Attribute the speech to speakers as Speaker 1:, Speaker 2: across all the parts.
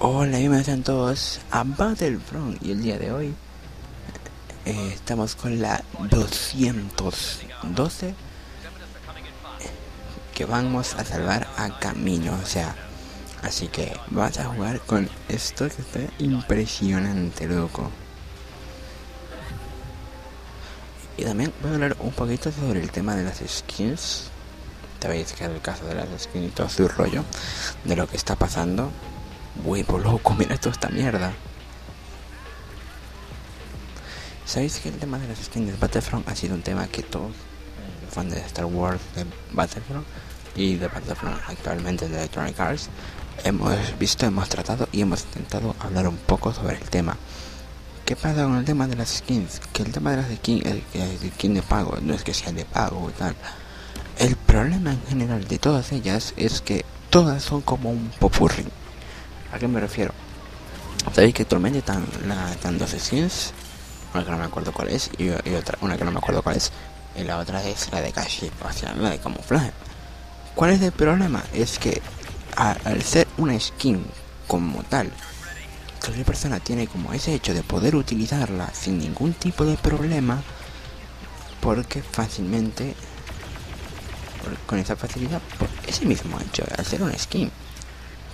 Speaker 1: Hola, bienvenidos a todos a Battlefront y el día de hoy eh, estamos con la 212 que vamos a salvar a Camino, o sea, así que vamos a jugar con esto que está impresionante, loco. Y también voy a hablar un poquito sobre el tema de las skins. Sabéis que es el caso de las skins y todo su rollo, de lo que está pasando Huevo loco, mira toda esta mierda. ¿Sabéis que el tema de las skins de Battlefront ha sido un tema que todos los fans de Star Wars, de Battlefront y de Battlefront actualmente de Electronic Arts hemos visto, hemos tratado y hemos intentado hablar un poco sobre el tema. ¿Qué pasa con el tema de las skins? Que el tema de las skins, el, el skin de pago, no es que sea de pago y tal. El problema en general de todas ellas es que todas son como un popurrí. ¿A qué me refiero? Sabéis que actualmente están, dos skins, una que no me acuerdo cuál es y, otra, una que no me acuerdo cuál es, y la otra es la de Kashi, o sea, la de camuflaje. ¿Cuál es el problema? Es que al ser una skin como tal, cualquier persona tiene como ese hecho de poder utilizarla sin ningún tipo de problema, porque fácilmente, con esa facilidad, ese mismo hecho, al ser una skin,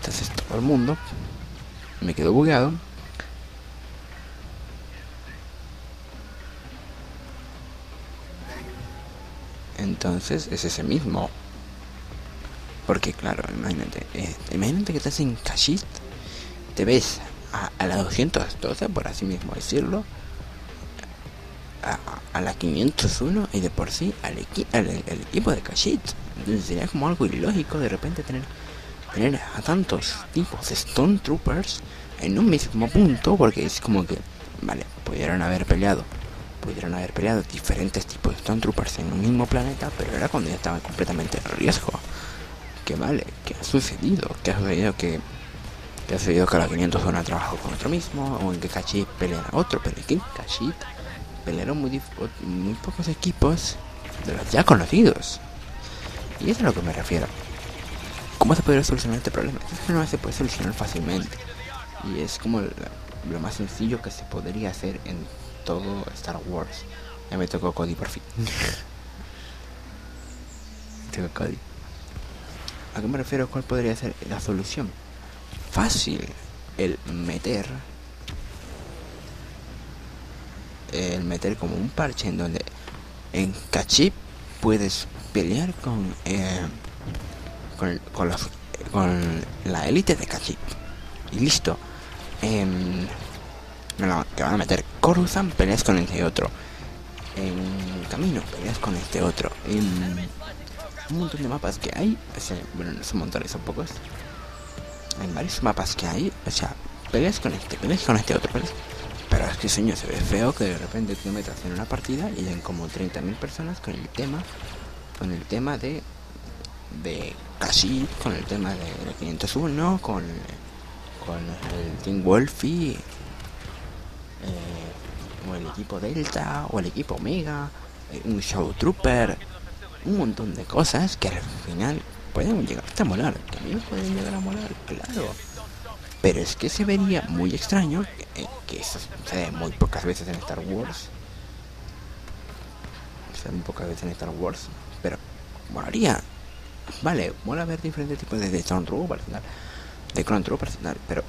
Speaker 1: entonces todo el mundo me quedó bugueado. Entonces es ese mismo. Porque claro, imagínate, eh, imagínate que estás en Kashit, te ves a, la 212, por así mismo decirlo, a, la 501 y de por sí al, equipo de Kashit. Entonces sería como algo ilógico de repente tener tener a tantos tipos de Stone Troopers en un mismo punto, porque es como que, vale, pudieron haber peleado, pudieron haber peleado diferentes tipos de Stone Troopers en un mismo planeta, pero era cuando ya estaban completamente en riesgo. Que vale, que ha sucedido, que ha sucedido que, que ha sucedido que la 500 ha trabajado con otro mismo, o en que Kashid peleara a otro, pero que Kashid pelearon muy, muy pocos equipos de los ya conocidos. Y es a lo que me refiero. ¿Cómo se podría solucionar este problema? Este problema se puede solucionar fácilmente. Y es como lo más sencillo que se podría hacer en todo Star Wars. Ya me tocó Cody por fin. Tengo Cody. ¿A qué me refiero? ¿Cuál podría ser la solución? Fácil. El meter. El meter como un parche en donde en Kachip puedes pelear con. Eh, con, con, con la élite de Kachip. Y listo. En, que van a meter Coruscant, peleas con este otro. En Camino, peleas con este otro. En un montón de mapas que hay. bueno, no son montones, son pocos. En varios mapas que hay. O sea, peleas con este, peleas con este otro. Pero es que sueño se ve feo que de repente te metas en una partida y hay como 30.000 personas con el tema. Con el tema de de casi con el tema de, 501, con, con el Team Wolfie, eh, o el equipo Delta, o el equipo Omega, eh, un Show Trooper, un montón de cosas que al final pueden llegar a molar. También pueden llegar a molar, claro. Pero es que se vería muy extraño que, eh, que eso sucede muy pocas veces en Star Wars. Se muy pocas veces en Star Wars. Pero molaría Vale, mola ver diferentes tipos de, de Stormtroopers, de Clone Troopers, pero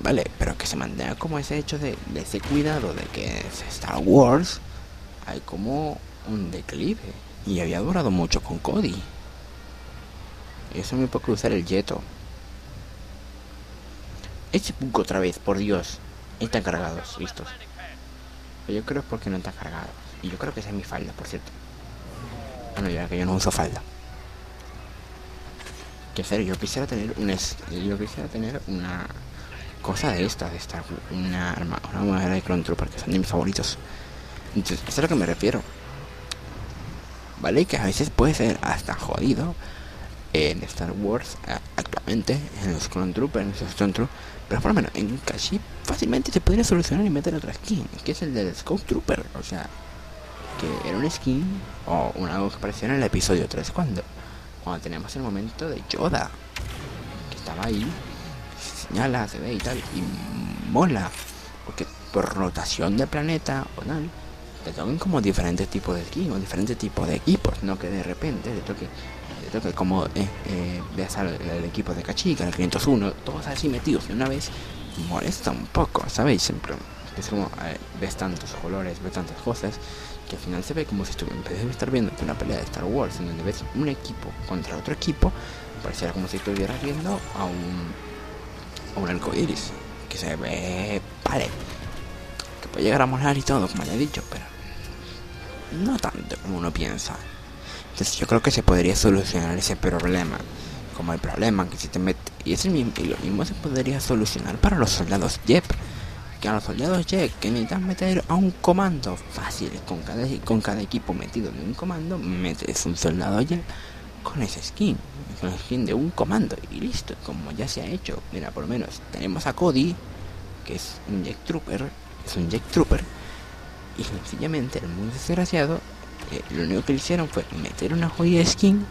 Speaker 1: vale, pero que se mantenga como ese hecho de, ese cuidado de que es Star Wars, hay como un declive. Y había durado mucho con Cody. Eso me puede cruzar el Jeto. Ese punto otra vez, por Dios. Están cargados, listos. Pero yo creo es porque no están cargados. Y yo creo que esa es mi falda, por cierto. Bueno, ya que yo no uso falda que yo quisiera tener una yo quisiera tener una cosa de estas, de estar una arma, una moneda de Clone Trooper que son de mis favoritos. Entonces, eso es a lo que me refiero. ¿Vale? Que a veces puede ser hasta jodido en Star Wars actualmente, en los Clone Troopers, en los Stone Troopers, pero por lo menos en Kashi fácilmente se podría solucionar y meter otra skin, que es el del Scout Trooper, o sea, que era una skin o una algo que apareció en el episodio 3 cuando tenemos el momento de Yoda, que estaba ahí, señala, se ve y tal, y mola, porque por rotación de planeta o tal, te toquen como diferentes tipos de skins diferentes tipos de equipos, no que de repente te toque, toque como eh, eh, al, el equipo de Cachica, el 501, todos así metidos de una vez, molesta un poco, ¿sabéis? Siempre es como ves tantos colores, ves tantas cosas, que al final se ve como si estuvieras estar viendo una pelea de Star Wars en donde ves un equipo contra otro equipo, pareciera como si estuvieras viendo a un, a un arco iris, que se ve, vale, que puede llegar a molar y todo, como ya he dicho, pero no tanto como uno piensa. Entonces yo creo que se podría solucionar ese problema. Como el problema que si te mete... Y, mismo, y lo mismo se podría solucionar para los soldados JEP. Que a los soldados JEP que necesitan meter a un comando fácil. Con cada, con cada equipo metido en un comando, metes un soldado JEP con ese skin. Con el skin de un comando. Y listo, como ya se ha hecho. Mira, por lo menos tenemos a Cody, que es un Jet Trooper. Es un Jet Trooper y sencillamente el muy desgraciado eh, lo único que le hicieron fue meter una joya de skin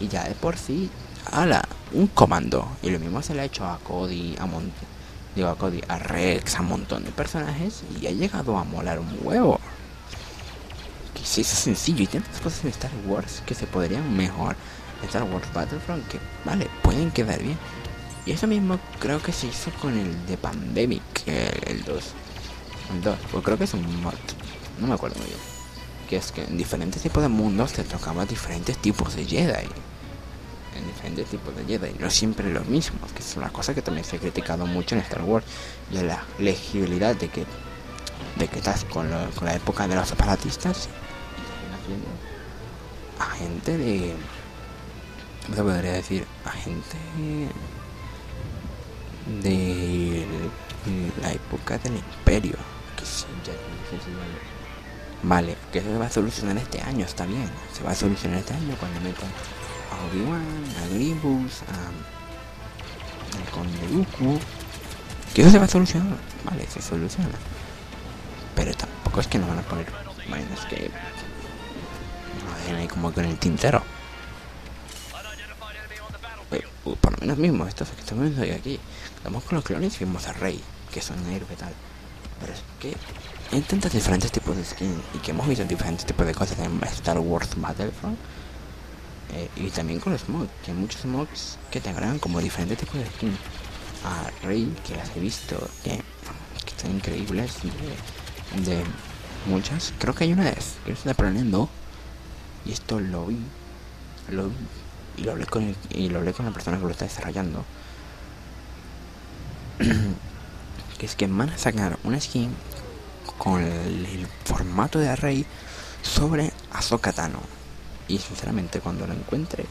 Speaker 1: y ya de por sí ala un comando y lo mismo se le ha hecho a Cody a Mon digo a Cody a Rex a un montón de personajes y ha llegado a molar un huevo que es eso sencillo y tantas cosas en Star Wars que se podrían mejor Star Wars Battlefront que vale pueden quedar bien y eso mismo creo que se hizo con el de Pandemic el 2 2, pues creo que es un mod, no me acuerdo muy bien. Que es que en diferentes tipos de mundos te tocaba diferentes tipos de Jedi. En diferentes tipos de Jedi, no siempre los mismos, que es una cosa que también se ha criticado mucho en Star Wars. Y la legibilidad de que de que estás con, la época de los separatistas a gente de. ¿Cómo se podría decir? A gente de la época del imperio Vale, que se va a solucionar este año, está bien. Se va a solucionar este año cuando metan a Obi-Wan, a Grievous, a. al Conde. Que eso se va a solucionar. Vale, se soluciona. Pero tampoco es que no van a poner. Bueno, es que. Ahí como con el tintero. Uh, por lo menos mismo, estos que estamos viendo aquí. Estamos con los clones y vimos a Rey, que son y tal. Pero es que hay tantos diferentes tipos de skins y que hemos visto diferentes tipos de cosas en Star Wars Battlefront. Eh, y también con los mods, que hay muchos mods que te agregan como diferentes tipos de skins. A Rey, que las he visto, que, que están increíbles, de, muchas. Creo que hay una vez que está planeando y esto lo vi, lo vi y lo hablé con, y lo hablé con la persona que lo está desarrollando. que es que van a sacar una skin con el, formato de array sobre Ahsoka Tano. Y sinceramente cuando lo encuentre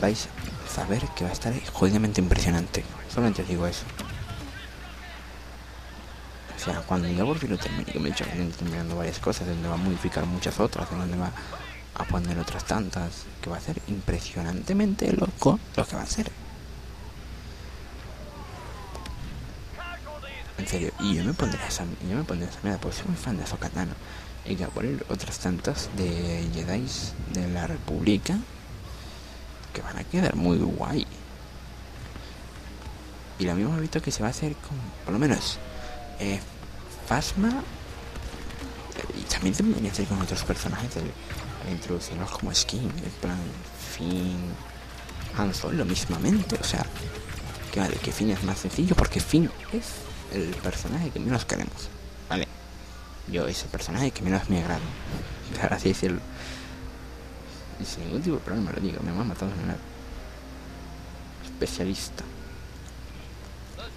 Speaker 1: vais a saber que va a estar jodidamente impresionante. Solamente os digo eso. O sea, cuando ya por fin lo termine, que me he hecho terminando varias cosas, donde va a modificar muchas otras, donde va a poner otras tantas, que va a ser impresionantemente loco lo que va a ser. En serio, y yo me pondré esa, yo me pondré esa mierda, porque soy muy fan de Sokatano. Y que poner otras tantas de Jedi de la República que van a quedar muy guay. Y lo mismo he visto que se va a hacer con, por lo menos, eh. Eh, y también se viene a hacer con otros personajes al introducirlos como skin, en plan Finn, Han Solo mismamente. O sea, que vale, que Finn es más sencillo porque Finn es el personaje que menos queremos. Yo es el personaje que menos me agrada. Para así decirlo. Y sin ningún tipo de problema lo digo. Me a matado en una especialista.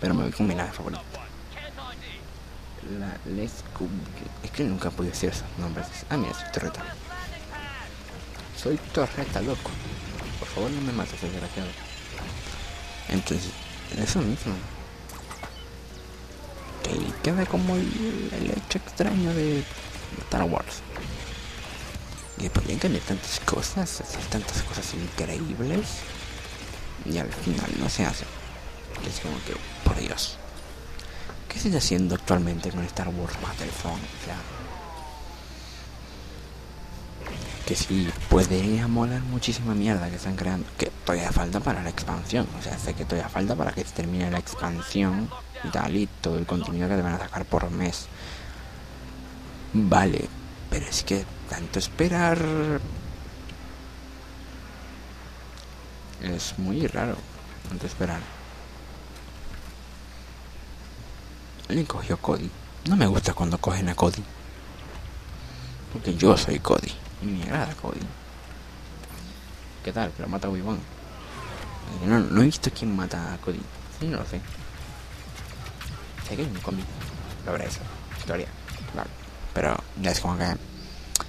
Speaker 1: Pero me voy con mi nave favorita. La Let's Es que nunca podido decir esos nombres. Ah, mira, soy Torreta. Soy Torreta, loco. Por favor, no me mates, desgraciado. Entonces, eso mismo que queda como el, hecho extraño de Star Wars. Y podían cambiar tantas cosas, hacer tantas cosas increíbles, y al final no se hace. Es como que, por Dios, ¿qué se haciendo actualmente con Star Wars Battlefront? O sea, que sí, puede molar muchísima mierda que están creando. Que todavía falta para la expansión. O sea, sé que todavía falta para que se termine la expansión tal, y todo el contenido que te van a sacar por mes. Vale, pero es que tanto esperar. Es muy raro. Tanto esperar. Alguien cogió Cody. No me gusta cuando cogen a Cody. Porque yo soy Cody. Y me agrada Cody. ¿Qué tal? Pero mata a Wibon. No, no he visto quién mata a Cody. Sí, no lo sé sé que un cómic sobre eso, historia, vale. Pero ya es como que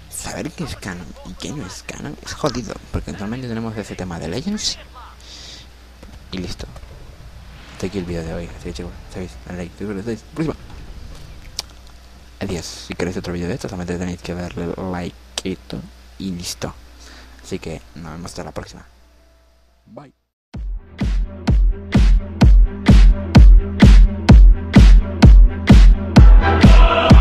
Speaker 1: saber qué es canon y qué no es canon es jodido, porque normalmente tenemos ese tema de Legends y listo. Hasta aquí el video de hoy, así que chicos, sabéis, dale like, próxima. Adiós, si queréis otro video de esto, solamente tenéis que darle like y listo. Así que nos vemos hasta la próxima. Bye. Oh!